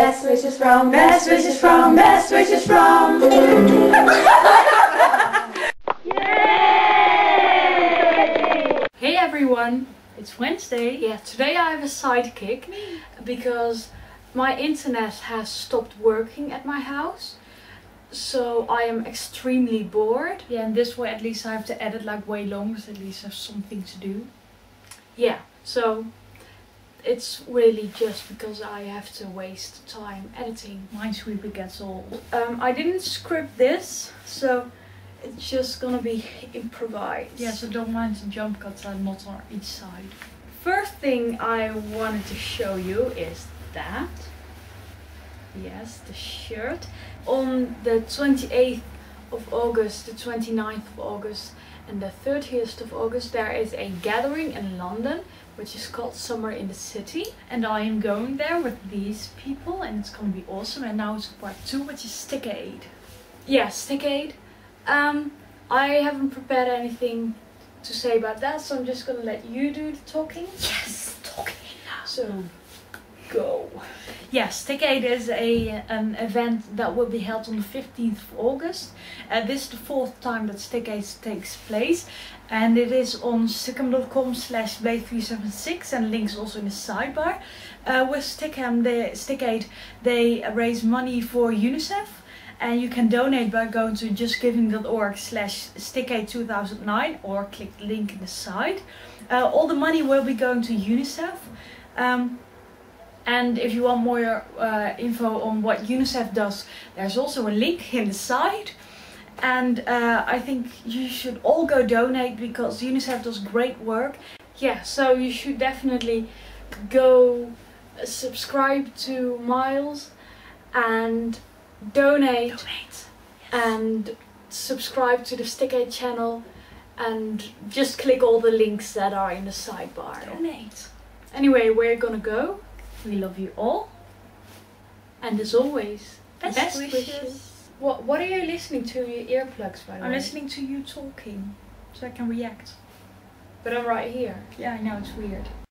Best wishes from, best wishes from, best wishes from. Hey everyone, it's Wednesday. Yeah, today I have a sidekick because my internet has stopped working at my house. So I am extremely bored. Yeah, and this way at least I have to edit like way longer, so at least I have something to do. Yeah, so it's really just because I have to waste time editing. Minesweeper gets old. Um, I didn't script this, so it's just gonna be improvised. Yeah, so don't mind the jump cuts are not on each side. First thing I wanted to show you is that. Yes, the shirt. On the 28th of August, the 29th of August, and the 30th of August, there is a gathering in London which is called Summer in the City. And I am going there with these people, and it's gonna be awesome. And now it's part two, which is Stick Aid. Yeah, Stick Aid. Um, I haven't prepared anything to say about that, so I'm just gonna let you do the talking. Yes, talking. So, go. Yes, Aid is a an event that will be held on the 15th of August. Uh, this is the fourth time that Aid takes place, and it is on stickam.com slash blade376 and links also in the sidebar. Uh, with Stickam, the Stick Aid, they raise money for UNICEF and you can donate by going to justgiving.org slash stickaid2009 or click the link in the side. Uh, all the money will be going to UNICEF. Um, and if you want more uh, info on what UNICEF does, there's also a link in the side. And uh, I think you should all go donate because UNICEF does great work. Yeah, so you should definitely go subscribe to Myles and donate, donate. and subscribe to the Stick Aid channel and just click all the links that are in the sidebar. Donate. Anyway, we're gonna go. We love you all. And as always, Best best, wishes. wishes. What What are you listening to in your earplugs, by the way? I'm way? listening to you talking, so I can react. But I'm right here. Yeah, I know it's weird.